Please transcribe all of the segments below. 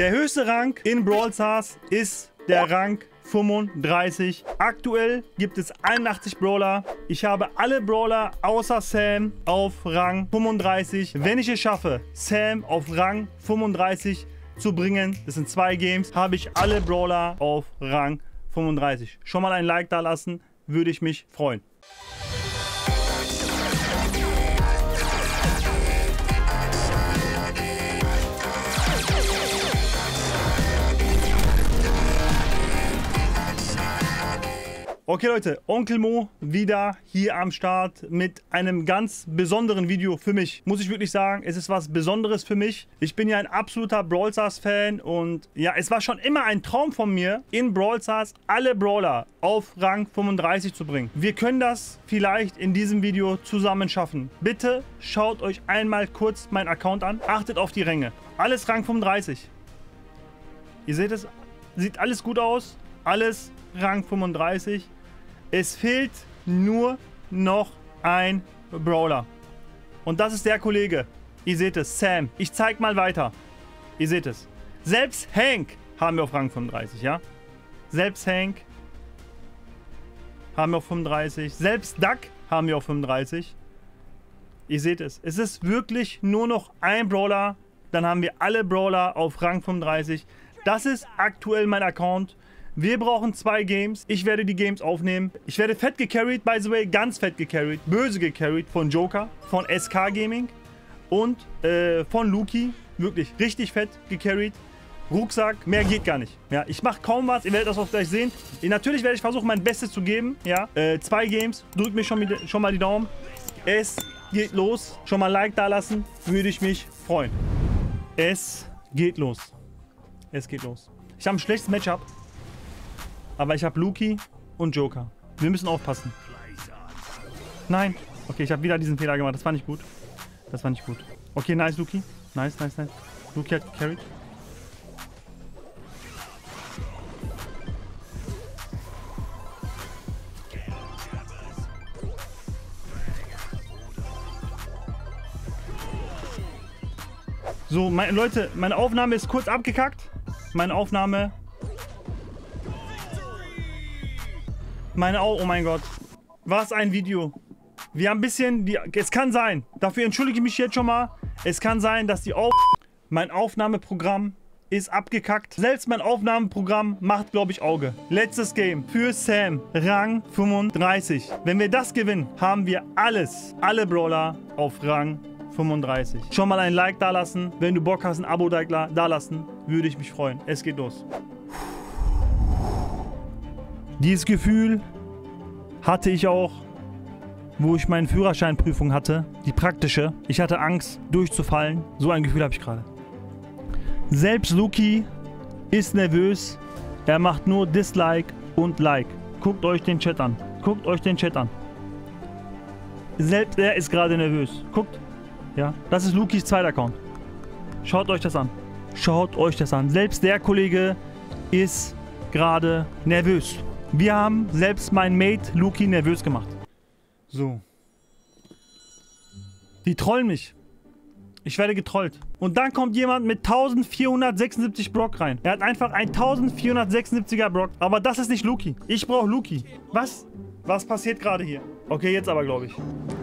Der höchste Rang in Brawl Stars ist der Rang 35. Aktuell gibt es 81 Brawler. Ich habe alle Brawler außer Sam auf Rang 35. Wenn ich es schaffe, Sam auf Rang 35 zu bringen, das sind zwei Games, habe ich alle Brawler auf Rang 35. Schon mal ein Like da lassen, würde ich mich freuen. Okay Leute, Onkel Mo wieder hier am Start mit einem ganz besonderen Video für mich. Muss ich wirklich sagen, es ist was Besonderes für mich. Ich bin ja ein absoluter Brawl Stars Fan und ja, es war schon immer ein Traum von mir, in Brawl Stars alle Brawler auf Rang 35 zu bringen. Wir können das vielleicht in diesem Video zusammen schaffen. Bitte schaut euch einmal kurz meinen Account an. Achtet auf die Ränge. Alles Rang 35. Ihr seht es, sieht alles gut aus. Alles Rang 35. Es fehlt nur noch ein Brawler. Und das ist der Kollege. Ihr seht es, Sam. Ich zeig mal weiter. Ihr seht es. Selbst Hank haben wir auf Rang 35, ja? Selbst Hank haben wir auf 35. Selbst Duck haben wir auf 35. Ihr seht es. Es ist wirklich nur noch ein Brawler. Dann haben wir alle Brawler auf Rang 35. Das ist aktuell mein Account. Wir brauchen zwei Games. Ich werde die Games aufnehmen. Ich werde fett gecarried, by the way. Ganz fett gecarried. Böse gecarried von Joker, von SK Gaming und äh, von Luki. Wirklich richtig fett gecarried. Rucksack, mehr geht gar nicht. Ja, ich mache kaum was. Ihr werdet das auch gleich sehen. Natürlich werde ich versuchen, mein Bestes zu geben. Ja, äh, zwei Games. Drückt mir schon, schon mal die Daumen. Es geht los. Schon mal Like da lassen. Würde ich mich freuen. Es geht los. Es geht los. Ich habe ein schlechtes Matchup. Aber ich habe Luki und Joker. Wir müssen aufpassen. Nein. Okay, ich habe wieder diesen Fehler gemacht. Das war nicht gut. Das war nicht gut. Okay, nice, Luki. Nice, nice, nice. Luki hat gecarried. So, mein, Leute, meine Aufnahme ist kurz abgekackt. Meine Aufnahme Meine Augen, oh mein Gott. Was ein Video. Wir haben ein bisschen, die, es kann sein, dafür entschuldige ich mich jetzt schon mal. Es kann sein, dass die Auf mein Aufnahmeprogramm ist abgekackt. Selbst mein Aufnahmeprogramm macht, glaube ich, Auge. Letztes Game für Sam, Rang 35. Wenn wir das gewinnen, haben wir alles, alle Brawler auf Rang 35. Schon mal ein Like da lassen. Wenn du Bock hast, ein Abo da lassen, würde ich mich freuen. Es geht los. Dieses Gefühl hatte ich auch, wo ich meine Führerscheinprüfung hatte, die praktische. Ich hatte Angst, durchzufallen. So ein Gefühl habe ich gerade. Selbst Luki ist nervös. Er macht nur Dislike und Like. Guckt euch den Chat an. Guckt euch den Chat an. Selbst er ist gerade nervös. Guckt. Ja, das ist Lukis zweiter Account. Schaut euch das an. Schaut euch das an. Selbst der Kollege ist gerade nervös. Wir haben selbst meinen Mate Luki nervös gemacht. So. Die trollen mich. Ich werde getrollt. Und dann kommt jemand mit 1476 Brock rein. Er hat einfach ein 1476er Brock. Aber das ist nicht Luki. Ich brauche Luki. Was? Was passiert gerade hier? Okay, jetzt aber, glaube ich.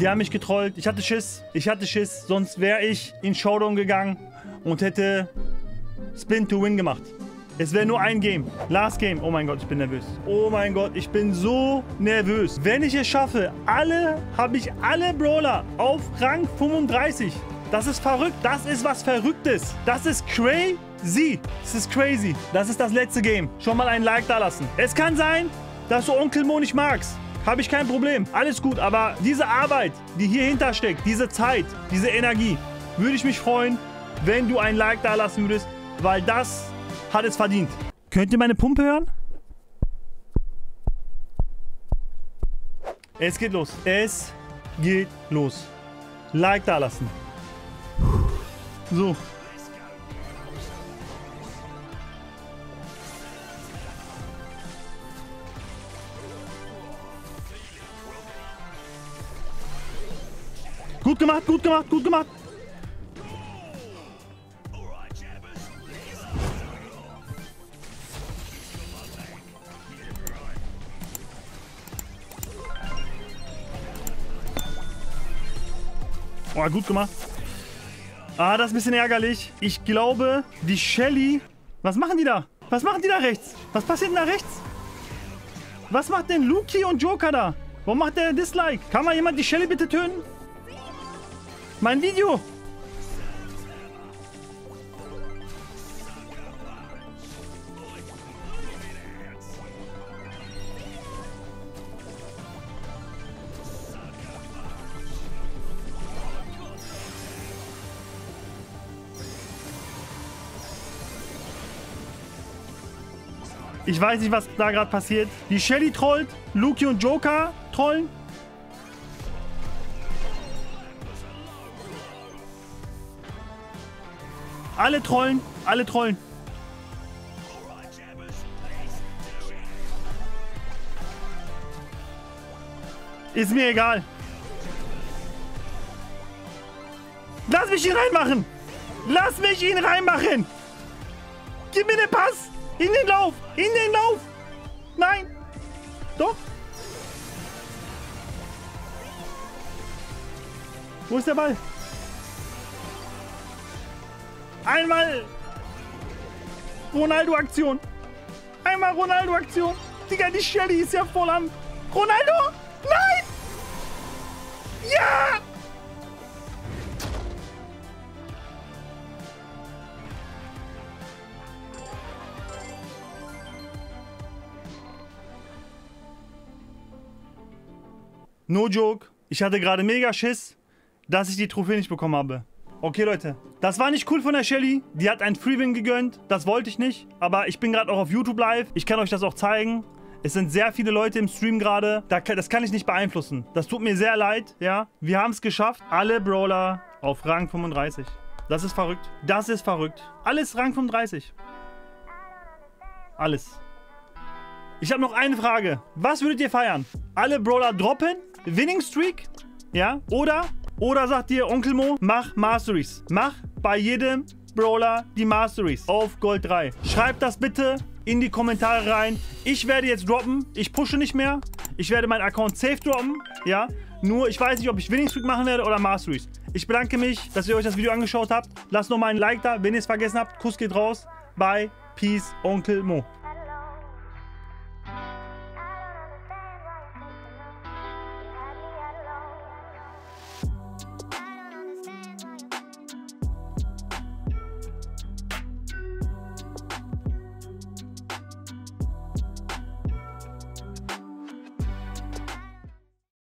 Die haben mich getrollt. Ich hatte Schiss. Ich hatte Schiss. Sonst wäre ich in Showdown gegangen und hätte Spin to Win gemacht. Es wäre nur ein Game. Last Game. Oh mein Gott, ich bin nervös. Oh mein Gott, ich bin so nervös. Wenn ich es schaffe, alle, habe ich alle Brawler auf Rang 35. Das ist verrückt. Das ist was Verrücktes. Das ist crazy. Das ist crazy. Das ist das letzte Game. Schon mal ein Like da lassen. Es kann sein, dass du Onkel Mo nicht magst. Habe ich kein Problem. Alles gut. Aber diese Arbeit, die hier steckt, diese Zeit, diese Energie, würde ich mich freuen, wenn du ein Like da lassen würdest, weil das hat es verdient. Könnt ihr meine Pumpe hören? Es geht los. Es geht los. Like da lassen. So. Gut gemacht, gut gemacht, gut gemacht. Oh, gut gemacht. Ah, das ist ein bisschen ärgerlich. Ich glaube, die Shelly... Was machen die da? Was machen die da rechts? Was passiert denn da rechts? Was macht denn Luki und Joker da? Warum macht der Dislike? Kann mal jemand die Shelly bitte töten? Mein Video! Ich weiß nicht, was da gerade passiert. Die Shelly trollt, Luki und Joker trollen. Alle trollen, alle trollen. Ist mir egal. Lass mich ihn reinmachen. Lass mich ihn reinmachen. Gib mir den Pass. In den Lauf. In den Lauf. Nein. Doch. Wo ist der Ball? Einmal Ronaldo-Aktion. Einmal Ronaldo-Aktion. Digga, die Shelly ist ja voll am... Ronaldo! No joke. Ich hatte gerade mega Schiss, dass ich die Trophäe nicht bekommen habe. Okay, Leute. Das war nicht cool von der Shelly. Die hat einen Freewin gegönnt. Das wollte ich nicht. Aber ich bin gerade auch auf YouTube live. Ich kann euch das auch zeigen. Es sind sehr viele Leute im Stream gerade. Das kann ich nicht beeinflussen. Das tut mir sehr leid, ja. Wir haben es geschafft. Alle Brawler auf Rang 35. Das ist verrückt. Das ist verrückt. Alles Rang 35. Alles. Ich habe noch eine Frage. Was würdet ihr feiern? Alle Brawler droppen? Winning Streak? Ja? Oder? Oder sagt ihr, Onkel Mo, mach Masteries. Mach bei jedem Brawler die Masteries auf Gold 3. Schreibt das bitte in die Kommentare rein. Ich werde jetzt droppen. Ich pushe nicht mehr. Ich werde meinen Account safe droppen. Ja? Nur ich weiß nicht, ob ich Winning Streak machen werde oder Masteries. Ich bedanke mich, dass ihr euch das Video angeschaut habt. Lasst nochmal ein Like da, wenn ihr es vergessen habt. Kuss geht raus. Bye. Peace, Onkel Mo.